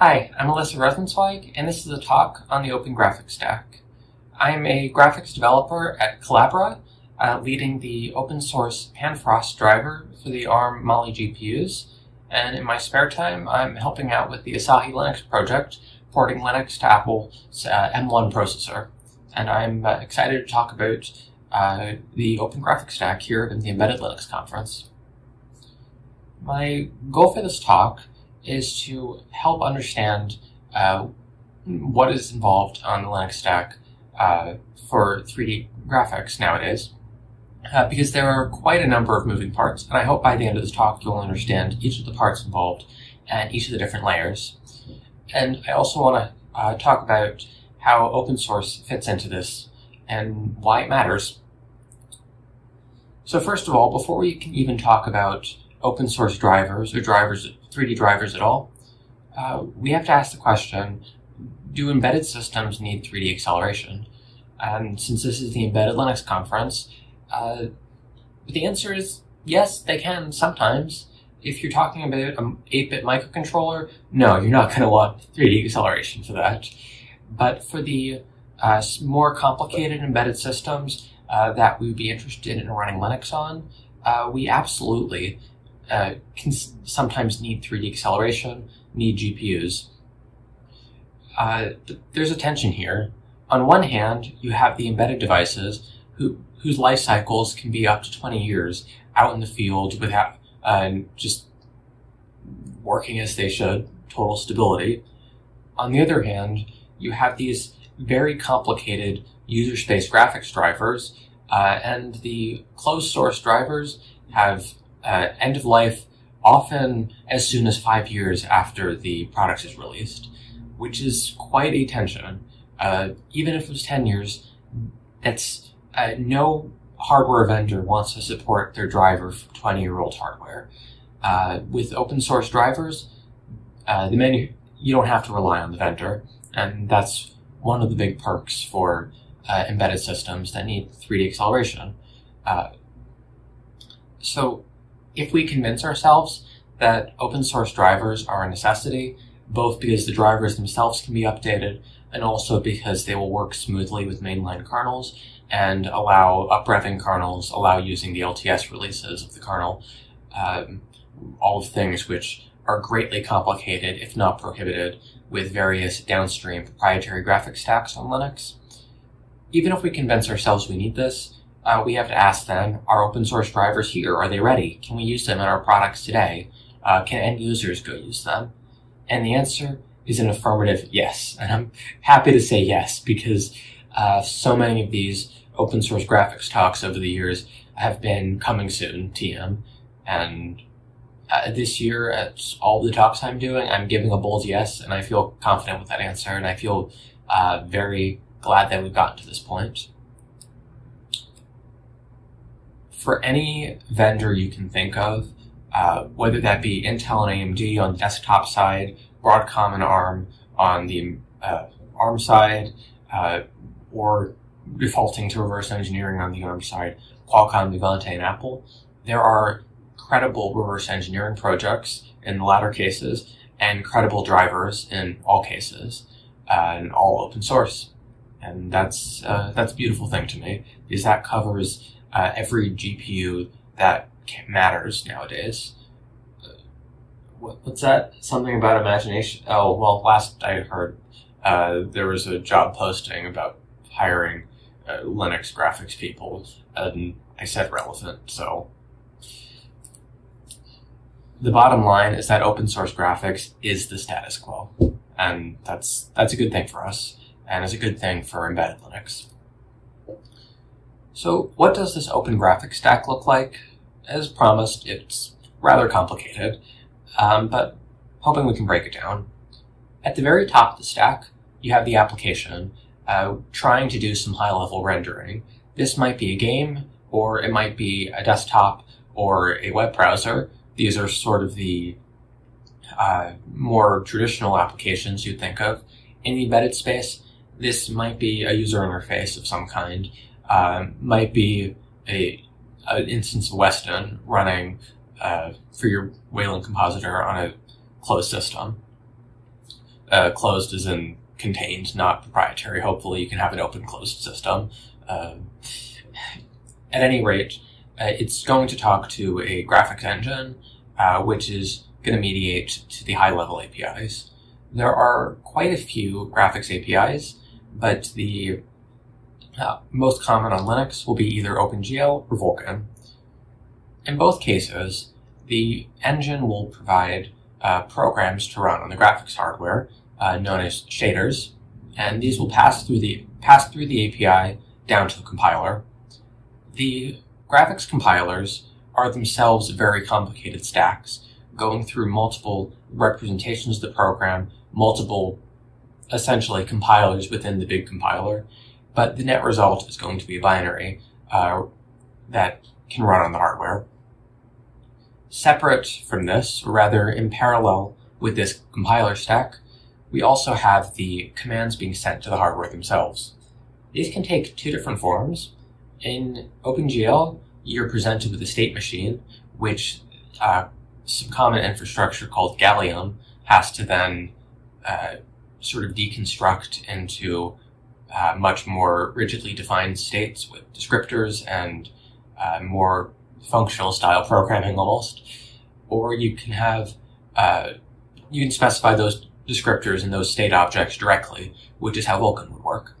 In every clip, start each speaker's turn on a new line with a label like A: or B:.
A: Hi, I'm Alyssa Rosenzweig, and this is a talk on the Open Graphics Stack. I'm a graphics developer at Collabora, uh, leading the open source Panfrost driver for the ARM Mali GPUs, and in my spare time, I'm helping out with the Asahi Linux project, porting Linux to Apple's uh, M1 processor. And I'm uh, excited to talk about uh, the Open Graphics Stack here in the Embedded Linux conference. My goal for this talk is to help understand uh, what is involved on the Linux stack uh, for 3D graphics nowadays, uh, because there are quite a number of moving parts, and I hope by the end of this talk you'll understand each of the parts involved and each of the different layers. And I also want to uh, talk about how open source fits into this and why it matters. So first of all, before we can even talk about open source drivers or drivers, 3D drivers at all, uh, we have to ask the question, do embedded systems need 3D acceleration? And since this is the Embedded Linux conference, uh, the answer is yes, they can sometimes. If you're talking about an 8-bit microcontroller, no, you're not going to want 3D acceleration for that. But for the uh, more complicated embedded systems uh, that we would be interested in running Linux on, uh, we absolutely uh, can sometimes need 3D acceleration, need GPUs. Uh, there's a tension here. On one hand, you have the embedded devices who, whose life cycles can be up to 20 years out in the field without uh, just working as they should, total stability. On the other hand, you have these very complicated user space graphics drivers, uh, and the closed source drivers have uh, end of life often as soon as five years after the product is released, which is quite a tension. Uh, even if it was 10 years, that's uh, no hardware vendor wants to support their driver for 20 year old hardware. Uh, with open source drivers, uh, the menu, you don't have to rely on the vendor, and that's one of the big perks for uh, embedded systems that need 3D acceleration. so if we convince ourselves that open source drivers are a necessity, both because the drivers themselves can be updated and also because they will work smoothly with mainline kernels and allow uprevving kernels, allow using the LTS releases of the kernel, um, all of things which are greatly complicated, if not prohibited, with various downstream proprietary graphic stacks on Linux. Even if we convince ourselves we need this, uh, we have to ask them, are open source drivers here? Are they ready? Can we use them in our products today? Uh, can end users go use them? And the answer is an affirmative yes. And I'm happy to say yes because uh, so many of these open source graphics talks over the years have been coming soon, TM. And uh, this year, at all the talks I'm doing, I'm giving a bold yes, and I feel confident with that answer, and I feel uh, very glad that we've gotten to this point for any vendor you can think of, uh, whether that be Intel and AMD on the desktop side, Broadcom and ARM on the uh, ARM side, uh, or defaulting to reverse engineering on the ARM side, Qualcomm, Vivante, and Apple, there are credible reverse engineering projects in the latter cases and credible drivers in all cases uh, and all open source. And that's, uh, that's a beautiful thing to me because that covers uh, every GPU that matters nowadays. Uh, what, what's that? Something about imagination? Oh, well, last I heard, uh, there was a job posting about hiring uh, Linux graphics people, and I said relevant, so. The bottom line is that open source graphics is the status quo, and that's that's a good thing for us, and it's a good thing for embedded Linux. So what does this open graphics stack look like? As promised, it's rather complicated, um, but hoping we can break it down. At the very top of the stack, you have the application uh, trying to do some high-level rendering. This might be a game, or it might be a desktop or a web browser. These are sort of the uh, more traditional applications you'd think of. In the embedded space, this might be a user interface of some kind, um, might be a an instance of Weston running uh, for your Wayland compositor on a closed system. Uh, closed is in contained, not proprietary. Hopefully, you can have an open closed system. Uh, at any rate, uh, it's going to talk to a graphics engine, uh, which is going to mediate to the high level APIs. There are quite a few graphics APIs, but the uh, most common on Linux will be either OpenGL or Vulkan. In both cases, the engine will provide uh, programs to run on the graphics hardware, uh, known as shaders, and these will pass through the pass through the API down to the compiler. The graphics compilers are themselves very complicated stacks, going through multiple representations of the program, multiple essentially compilers within the big compiler, but the net result is going to be a binary uh, that can run on the hardware. Separate from this, rather in parallel with this compiler stack, we also have the commands being sent to the hardware themselves. These can take two different forms. In OpenGL, you're presented with a state machine, which uh, some common infrastructure called Gallium has to then uh, sort of deconstruct into uh, much more rigidly defined states with descriptors and uh, more functional style programming almost. Or you can have, uh, you can specify those descriptors and those state objects directly, which is how Vulkan would work.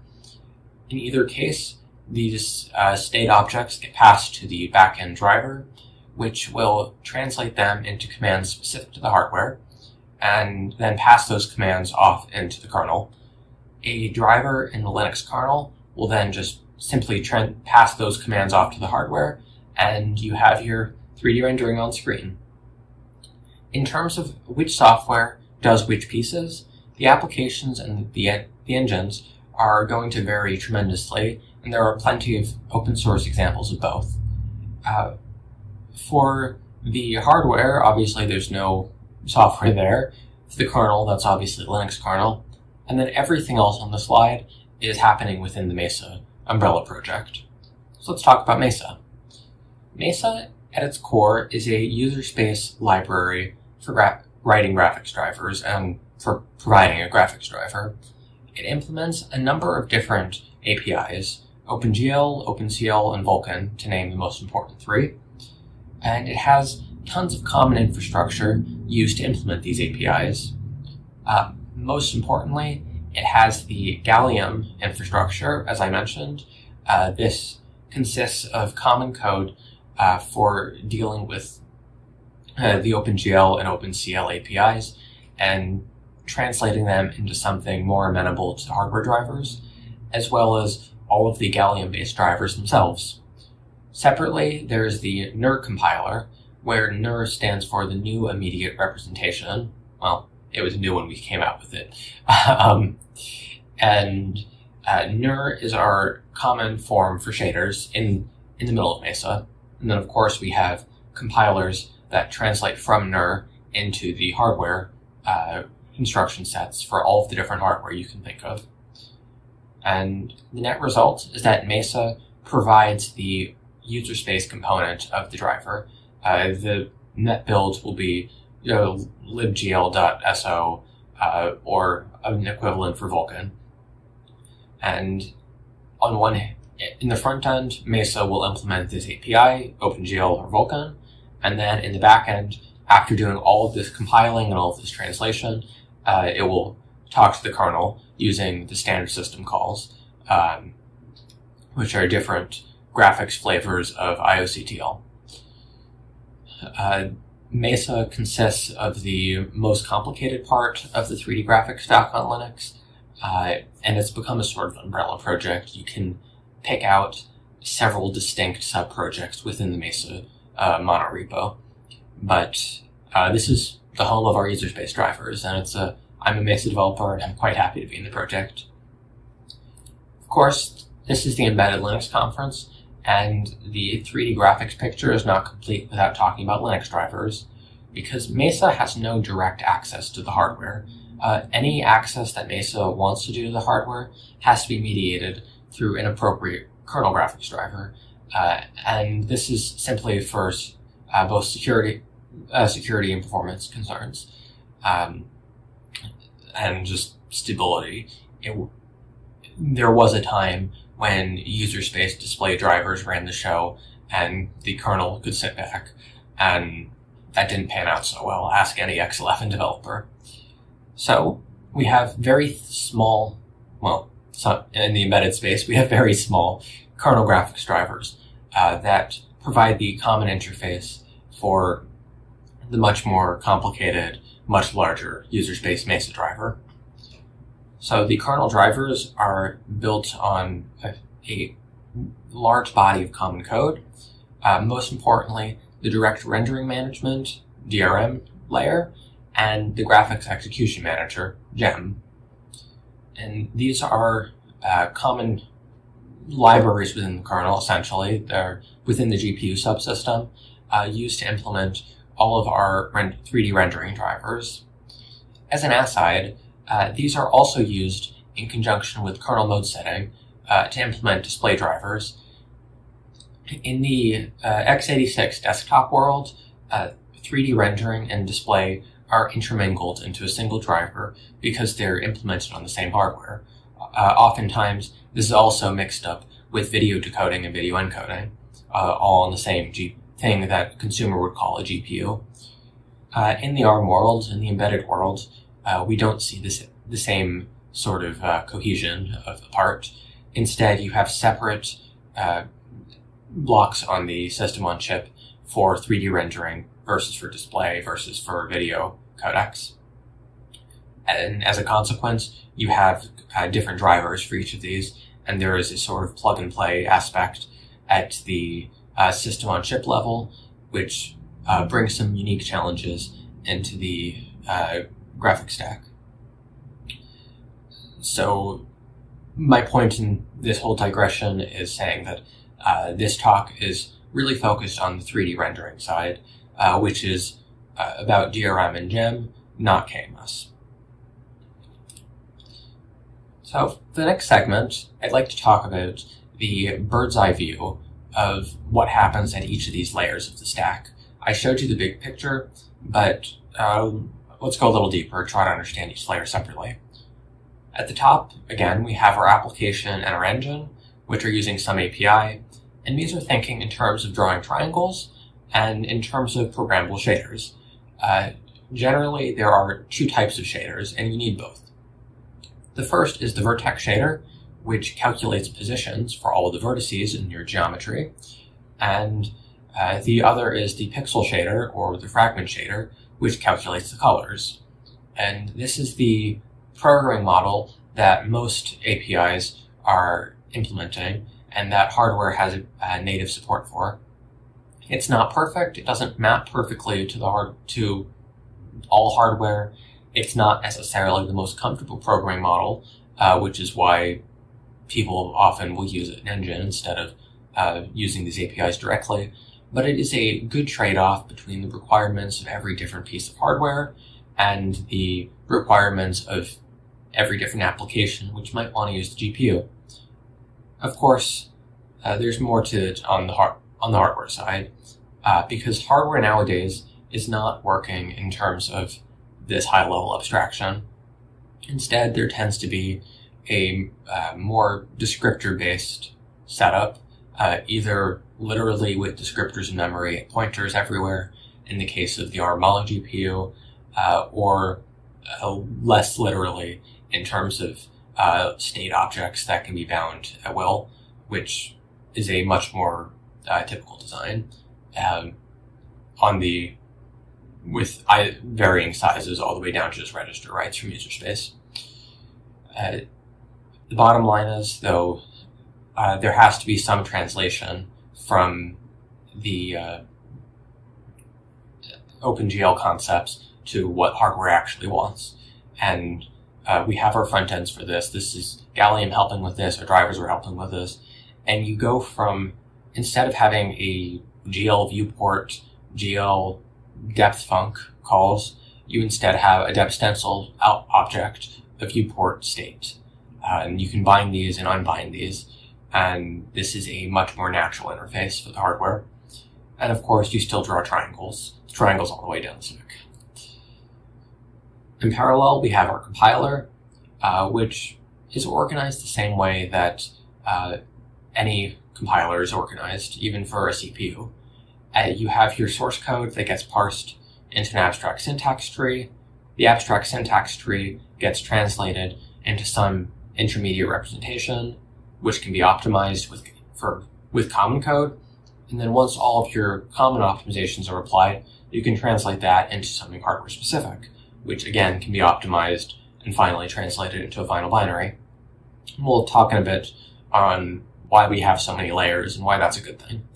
A: In either case, these uh, state objects get passed to the backend driver, which will translate them into commands specific to the hardware, and then pass those commands off into the kernel. A driver in the Linux kernel will then just simply pass those commands off to the hardware, and you have your 3D rendering on screen. In terms of which software does which pieces, the applications and the, the engines are going to vary tremendously, and there are plenty of open source examples of both. Uh, for the hardware, obviously there's no software there. For the kernel, that's obviously Linux kernel. And then everything else on the slide is happening within the Mesa umbrella project. So let's talk about Mesa. Mesa, at its core, is a user space library for gra- writing graphics drivers and for providing a graphics driver. It implements a number of different APIs, OpenGL, OpenCL, and Vulkan, to name the most important three. And it has tons of common infrastructure used to implement these APIs. Uh, most importantly, it has the Gallium infrastructure, as I mentioned. Uh, this consists of common code uh, for dealing with uh, the OpenGL and OpenCL APIs and translating them into something more amenable to hardware drivers, as well as all of the Gallium based drivers themselves. Separately, there is the NIR compiler, where NIR stands for the New Intermediate Representation. Well, it was new when we came out with it. um, and uh, NIR is our common form for shaders in, in the middle of Mesa. And then, of course, we have compilers that translate from NIR into the hardware uh, instruction sets for all of the different hardware you can think of. And the net result is that Mesa provides the user space component of the driver. Uh, the net build will be you know, libgl.so uh, or an equivalent for Vulkan. And on one, in the front end, Mesa will implement this API, OpenGL or Vulkan, and then in the back end, after doing all of this compiling and all of this translation, uh, it will talk to the kernel using the standard system calls, um, which are different graphics flavors of IOCTL. Uh, Mesa consists of the most complicated part of the 3D graphics stack on Linux, uh, and it's become a sort of umbrella project. You can pick out several distinct sub-projects within the Mesa uh, monorepo. But uh, this is the home of our user space drivers, and it's a I'm a Mesa developer, and I'm quite happy to be in the project. Of course, this is the Embedded Linux conference, and the 3D graphics picture is not complete without talking about Linux drivers, because Mesa has no direct access to the hardware. Uh, any access that Mesa wants to do to the hardware has to be mediated through an appropriate kernel graphics driver, uh, and this is simply for uh, both security, uh, security and performance concerns. Um, and just stability. It, there was a time when user space display drivers ran the show and the kernel could sit back and that didn't pan out so well. Ask any X11 developer. So we have very small, well, in the embedded space, we have very small kernel graphics drivers uh, that provide the common interface for the much more complicated, much larger user space Mesa driver. So the kernel drivers are built on a, a large body of common code. Uh, most importantly, the direct rendering management, DRM layer, and the graphics execution manager, GEM. And these are uh, common libraries within the kernel, essentially. They're within the GPU subsystem, uh, used to implement all of our 3D rendering drivers. As an aside, uh, these are also used in conjunction with kernel mode setting uh, to implement display drivers. In the uh, x86 desktop world, 3D uh, rendering and display are intermingled into a single driver because they're implemented on the same hardware. Uh, oftentimes, this is also mixed up with video decoding and video encoding, all on the same G- thing that a consumer would call a GPU. In the ARM world, in the embedded world, uh, we don't see this the same sort of uh, cohesion of the part. Instead, you have separate uh, blocks on the system on chip for 3D rendering versus for display versus for video codecs. And as a consequence, you have uh, different drivers for each of these, and there is a sort of plug and play aspect at the uh, system on chip level, which uh, brings some unique challenges into the graphic stack. So, my point in this whole digression is saying that uh, this talk is really focused on the 3D rendering side, uh, which is uh, about DRM and GEM, not KMS. So, for the next segment, I'd like to talk about the bird's eye view of what happens at each of these layers of the stack. I showed you the big picture, but uh, let's go a little deeper, try to understand each layer separately. At the top, again, we have our application and our engine, which are using some API, and these are thinking in terms of drawing triangles and in terms of programmable shaders. Uh, generally, there are two types of shaders, and you need both. The first is the vertex shader, which calculates positions for all of the vertices in your geometry. And uh, the other is the pixel shader or the fragment shader, which calculates the colors. And this is the programming model that most APIs are implementing and that hardware has native support for. It's not perfect. It doesn't map perfectly to the hard, to all hardware. It's not necessarily the most comfortable programming model, uh, which is why people often will use an engine instead of uh, using these APIs directly. But it is a good trade-off between the requirements of every different piece of hardware and the requirements of every different application which might want to use the GPU. Of course, uh, there's more to it on the har- on the hardware side uh, because hardware nowadays is not working in terms of this high level abstraction. Instead, there tends to be a uh, more descriptor based setup, uh, either literally with descriptors in memory pointers everywhere in the case of the ARM Mali GPU, uh, or uh, less literally in terms of uh, state objects that can be bound at will, which is a much more uh, typical design. Um, on the with varying sizes all the way down to just register writes from user space. Uh, the bottom line is, though, uh, there has to be some translation from the uh, OpenGL concepts to what hardware actually wants. And uh, we have our front ends for this. This is Gallium helping with this, our drivers are helping with this. And you go from, instead of having a GL viewport, GL depth func calls, you instead have a depth stencil out object, a viewport state. Uh, and you can bind these and unbind these. And this is a much more natural interface for the hardware. And of course, you still draw triangles, triangles all the way down the stack. In parallel, we have our compiler, uh, which is organized the same way that uh, any compiler is organized, even for a CPU. Uh, you have your source code that gets parsed into an abstract syntax tree. The abstract syntax tree gets translated into some intermediate representation, which can be optimized with for with common code. And then once all of your common optimizations are applied, you can translate that into something hardware specific, which again can be optimized and finally translated into a final binary. We'll talk in a bit on why we have so many layers and why that's a good thing.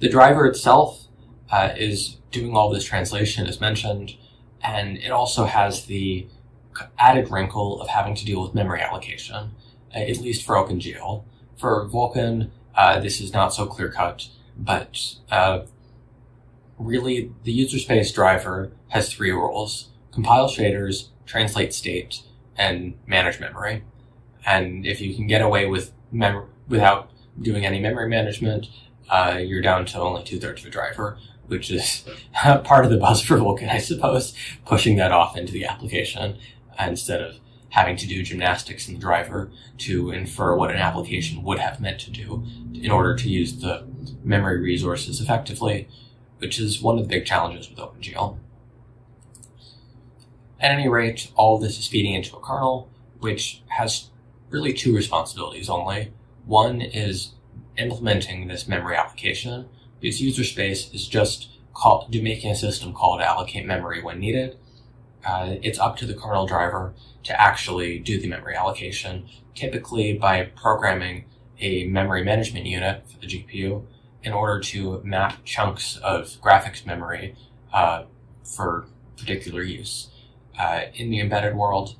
A: The driver itself uh, is doing all this translation as mentioned, and it also has the added wrinkle of having to deal with memory allocation, at least for OpenGL. For Vulkan, uh, this is not so clear cut, but uh, really the user space driver has three roles compile shaders, translate state, and manage memory. And if you can get away with mem- without doing any memory management, uh, you're down to only two thirds of a driver, which is part of the buzz for Vulkan, I suppose, pushing that off into the application instead of having to do gymnastics in the driver to infer what an application would have meant to do in order to use the memory resources effectively, which is one of the big challenges with OpenGL. At any rate, all this is feeding into a kernel, which has really two responsibilities only. One is implementing this memory application, because user space is just call, do making a system call to allocate memory when needed. Uh, it's up to the kernel driver to actually do the memory allocation, typically by programming a memory management unit for the GPU in order to map chunks of graphics memory uh, for particular use. Uh, in the embedded world,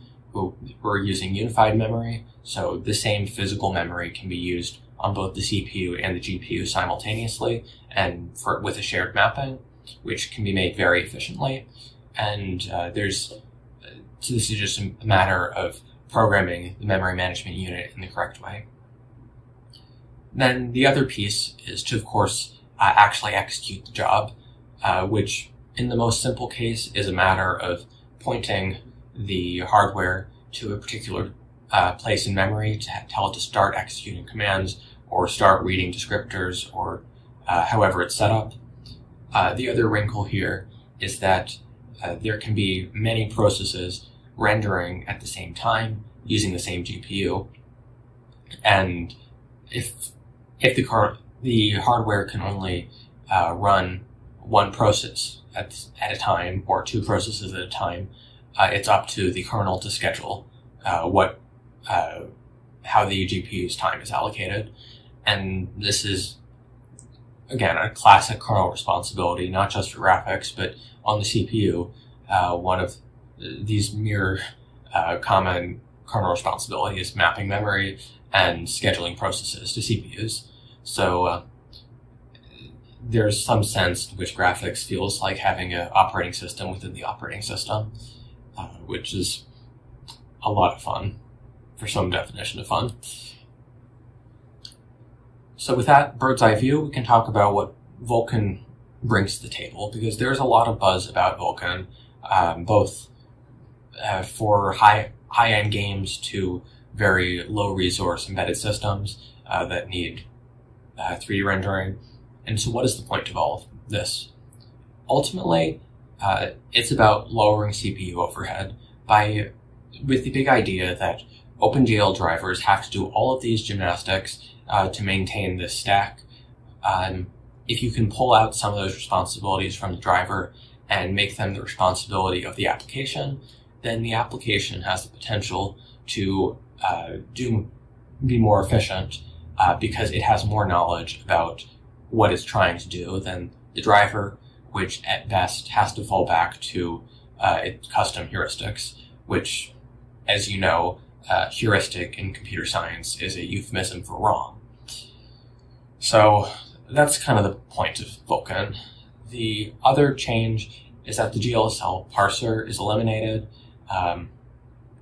A: we're using unified memory, so the same physical memory can be used on both the CPU and the GPU simultaneously and for, with a shared mapping, which can be made very efficiently. And uh, there's, so this is just a matter of programming the memory management unit in the correct way. Then the other piece is to, of course, uh, actually execute the job, uh, which in the most simple case is a matter of pointing the hardware to a particular uh, place in memory to tell it to start executing commands or start reading descriptors or uh, however it's set up. Uh, the other wrinkle here is that uh, there can be many processes rendering at the same time using the same GPU. And if, if the car, the hardware can only uh, run one process at, at a time or two processes at a time, uh, it's up to the kernel to schedule uh, what uh, how the GPU's time is allocated. And this is, again, a classic kernel responsibility, not just for graphics, but on the CPU. Uh, one of these mere uh, common kernel responsibilities, mapping memory and scheduling processes to CPUs. So uh, there's some sense in which graphics feels like having an operating system within the operating system, uh, which is a lot of fun for some definition of fun. So with that bird's eye view, we can talk about what Vulkan brings to the table because there's a lot of buzz about Vulkan, um, both uh, for high high end games to very low resource embedded systems uh, that need uh, 3D rendering. And so, what is the point of all of this? Ultimately, uh, it's about lowering CPU overhead by with the big idea that OpenGL drivers have to do all of these gymnastics uh, to maintain this stack. Um, if you can pull out some of those responsibilities from the driver and make them the responsibility of the application, then the application has the potential to uh, do be more efficient uh, because it has more knowledge about what it's trying to do than the driver, which at best has to fall back to uh, custom heuristics, which, as you know, uh, heuristic in computer science is a euphemism for wrong. So that's kind of the point of Vulkan. The other change is that the GLSL parser is eliminated, um,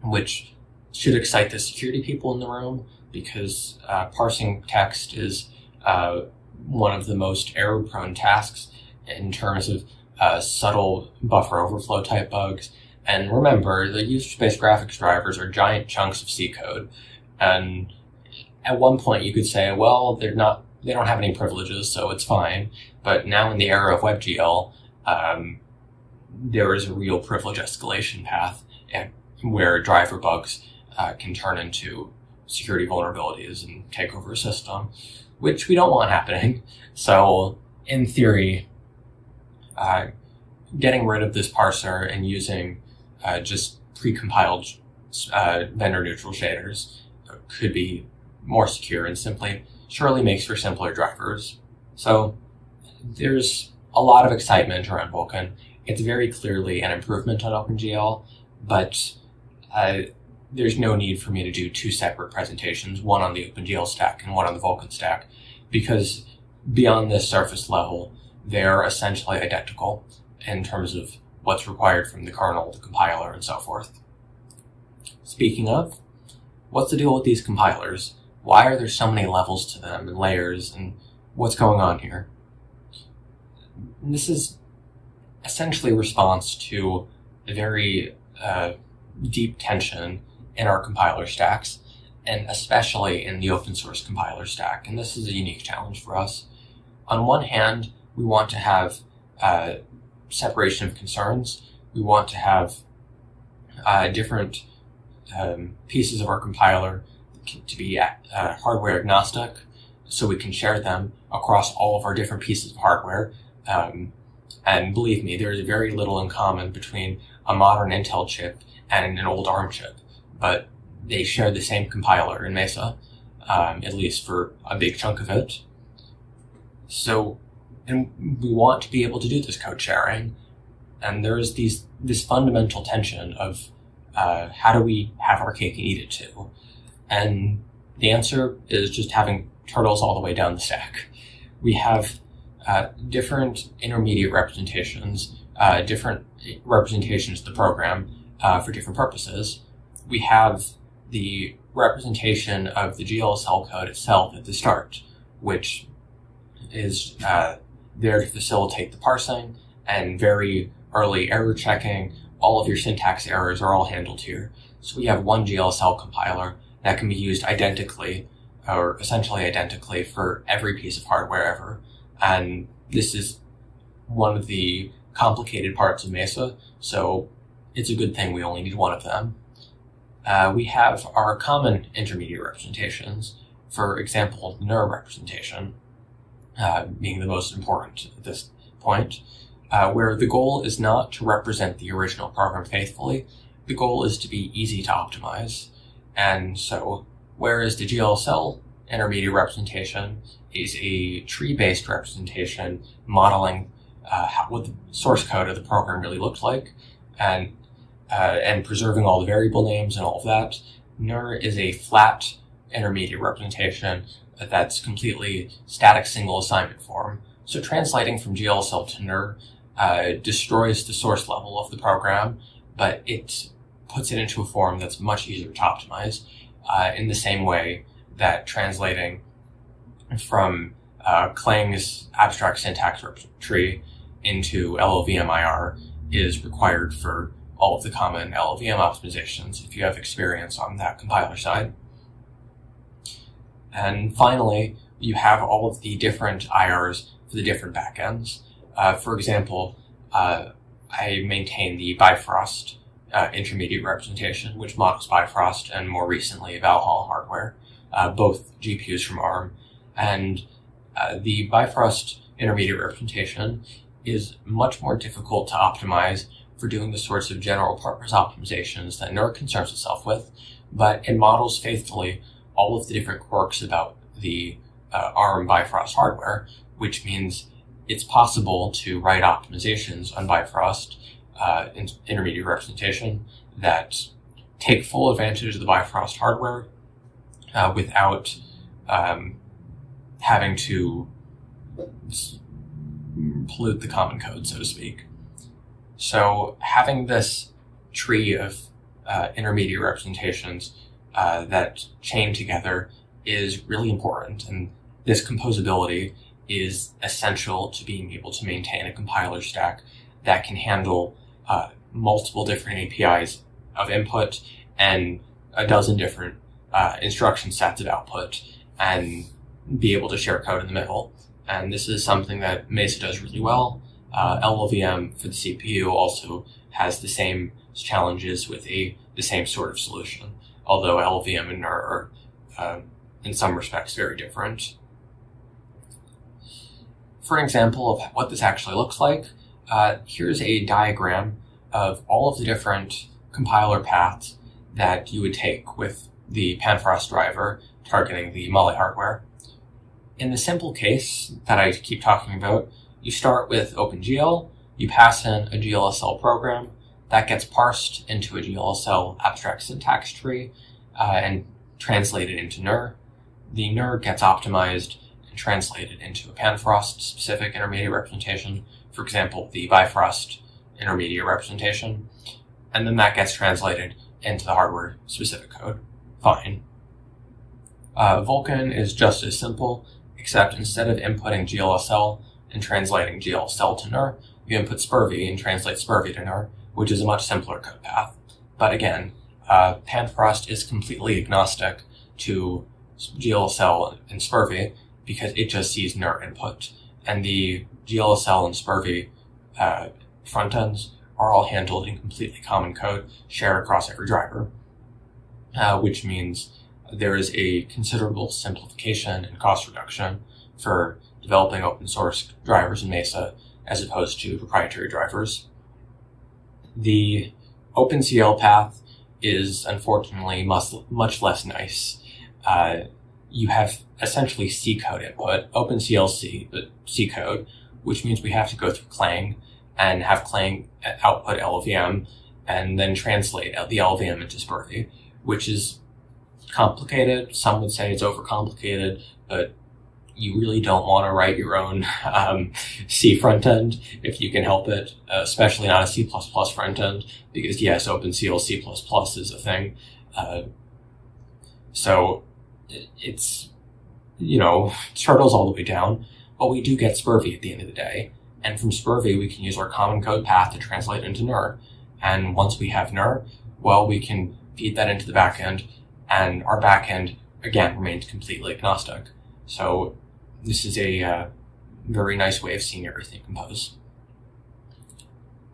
A: which should excite the security people in the room because uh, parsing text is uh, one of the most error prone tasks in terms of uh, subtle buffer overflow type bugs. And remember, the user space graphics drivers are giant chunks of C code. And at one point you could say, well, they're not, they don't have any privileges, so it's fine. But now in the era of WebGL, um, there is a real privilege escalation path where driver bugs uh, can turn into security vulnerabilities and take over a system, which we don't want happening. So, in theory, uh, getting rid of this parser and using uh, just precompiled uh, vendor neutral shaders could be more secure and simply surely makes for simpler drivers. So, there's a lot of excitement around Vulkan. It's very clearly an improvement on OpenGL, but uh, there's no need for me to do two separate presentations, one on the OpenGL stack and one on the Vulkan stack, because beyond this surface level, they're essentially identical in terms of what's required from the kernel, the compiler, and so forth. Speaking of, what's the deal with these compilers? Why are there so many levels to them and layers, and what's going on here? this is essentially a response to a very uh, deep tension in our compiler stacks, and especially in the open source compiler stack. And this is a unique challenge for us. On one hand, we want to have uh, separation of concerns. We want to have uh, different um, pieces of our compiler to be uh, hardware agnostic, so we can share them across all of our different pieces of hardware. Um, and believe me, there is very little in common between a modern Intel chip and an old ARM chip but they share the same compiler in Mesa, um, at least for a big chunk of it. So, and we want to be able to do this code sharing, and there's these this fundamental tension of uh, how do we have our cake and eat it too, and the answer is just having turtles all the way down the stack. We have uh, different intermediate representations, uh, different representations of the program uh, for different purposes we have the representation of the GLSL code itself at the start, which is uh, there to facilitate the parsing and very early error checking. All of your syntax errors are all handled here. So we have one GLSL compiler that can be used identically or essentially identically for every piece of hardware ever. And this is one of the complicated parts of Mesa. So it's a good thing we only need one of them. Uh, we have our common intermediate representations, for example, the NIR representation, uh, being the most important at this point, uh, where the goal is not to represent the original program faithfully, the goal is to be easy to optimize. And so, whereas the GLSL intermediate representation is a tree-based representation modeling uh, how, what the source code of the program really looked like, and uh, and preserving all the variable names and all of that. NIR is a flat intermediate representation that's completely static single assignment form. So translating from GLSL to NIR uh, destroys the source level of the program, but it puts it into a form that's much easier to optimize uh, in the same way that translating from uh, Clang's abstract syntax tree into LLVMIR is required for all of the common LLVM optimizations if you have experience on that compiler side. And finally, you have all of the different IRs for the different backends. Uh, for example, uh, I maintain the Bifrost uh, intermediate representation, which models Bifrost and more recently Valhalla hardware, uh, both GPUs from ARM. And uh, the Bifrost intermediate representation is much more difficult to optimize for doing the sorts of general purpose optimizations that NIR concerns itself with, but it models faithfully all of the different quirks about the uh, ARM Bifrost hardware, which means it's possible to write optimizations on Bifrost uh, in intermediate representation that take full advantage of the Bifrost hardware uh, without um, having to pollute the common code, so to speak. So having this tree of uh, intermediate representations uh, that chain together is really important, and this composability is essential to being able to maintain a compiler stack that can handle uh, multiple different APIs of input and a dozen different uh, instruction sets of output and be able to share code in the middle. And this is something that Mesa does really well. Uh, LLVM for the CPU also has the same challenges with a the same sort of solution, although LLVM and NIR are uh, in some respects very different. For an example of what this actually looks like, uh, here's a diagram of all of the different compiler paths that you would take with the Panfrost driver targeting the Mali hardware. In the simple case that I keep talking about, you start with OpenGL, you pass in a GLSL program, that gets parsed into a GLSL abstract syntax tree uh, and translated into NIR. The NIR gets optimized and translated into a Panfrost specific intermediate representation, for example, the Bifrost intermediate representation, and then that gets translated into the hardware specific code. Fine. Uh, Vulkan is just as simple, except instead of inputting GLSL and translating GLSL to NIR, you input SPIRV and translate SPIRV to NIR, which is a much simpler code path. But again, uh, Panfrost is completely agnostic to GLSL and SPIRV because it just sees NIR input. And the GLSL and SPIRV uh, front ends are all handled in completely common code shared across every driver, uh, which means there is a considerable simplification and cost reduction for developing open source drivers in Mesa as opposed to proprietary drivers. The OpenCL path is unfortunately much, much less nice. Uh, you have essentially C code input, OpenCL C, but C code, which means we have to go through Clang and have Clang output LLVM and then translate the LLVM into SPIRV, which is complicated. Some would say it's overcomplicated, but you really don't want to write your own um, C front end if you can help it, especially not a C++ front end, because yes, OpenCL C++ is a thing. Uh, so it's, you know, turtles all the way down, but we do get SPIRV at the end of the day. And from SPIRV, we can use our common code path to translate into NIR. And once we have NIR, well, we can feed that into the backend, and our backend, again, remains completely agnostic. So this is a uh, very nice way of seeing everything compose.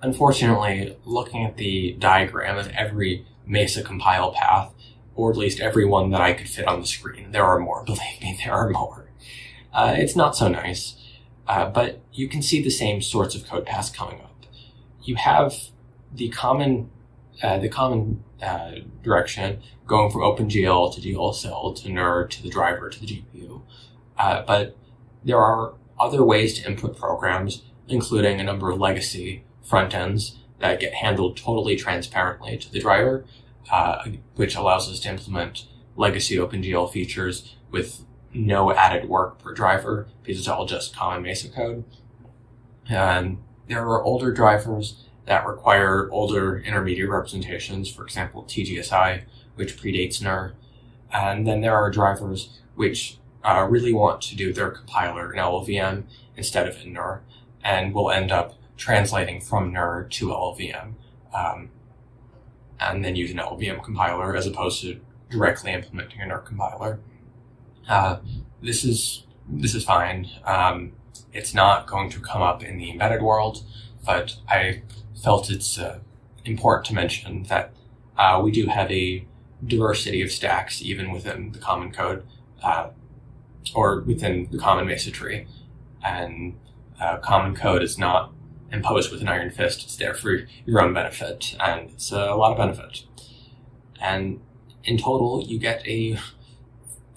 A: Unfortunately, looking at the diagram of every Mesa compile path, or at least every one that I could fit on the screen, there are more, believe me, there are more. Uh, it's not so nice, uh, but you can see the same sorts of code paths coming up. You have the common, uh, the common uh, direction going from OpenGL to GLSL to NIR to the driver to the GPU. Uh, but there are other ways to input programs, including a number of legacy front ends that get handled totally transparently to the driver, uh, which allows us to implement legacy OpenGL features with no added work per driver because it's all just common Mesa code. And there are older drivers that require older intermediate representations, for example, TGSI, which predates NIR. And then there are drivers which uh, really want to do their compiler in LLVM instead of in NIR, and will end up translating from NIR to LLVM, um, and then use an LLVM compiler as opposed to directly implementing a NIR compiler. Uh, this is this is fine. Um, it's not going to come up in the embedded world, but I felt it's uh, important to mention that uh, we do have a diversity of stacks even within the common code. Uh, or within the common Mesa tree. And uh, common code is not imposed with an iron fist. It's there for your own benefit, and it's a lot of benefit. And in total, you get a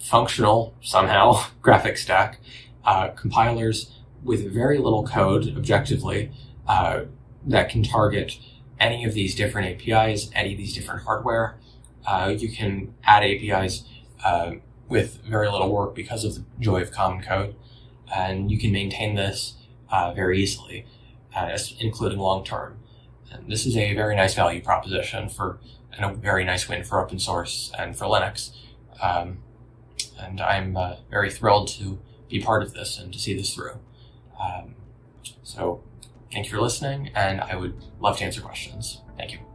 A: functional, somehow, graphic stack, uh, compilers with very little code, objectively, uh, that can target any of these different APIs, any of these different hardware. Uh, you can add APIs uh, with very little work because of the joy of Common Code. And you can maintain this uh, very easily, uh, including long term. And this is a very nice value proposition for, and a very nice win for open source and for Linux. Um, and I'm uh, very thrilled to be part of this and to see this through. Um, so thank you for listening, and I would love to answer questions. Thank you.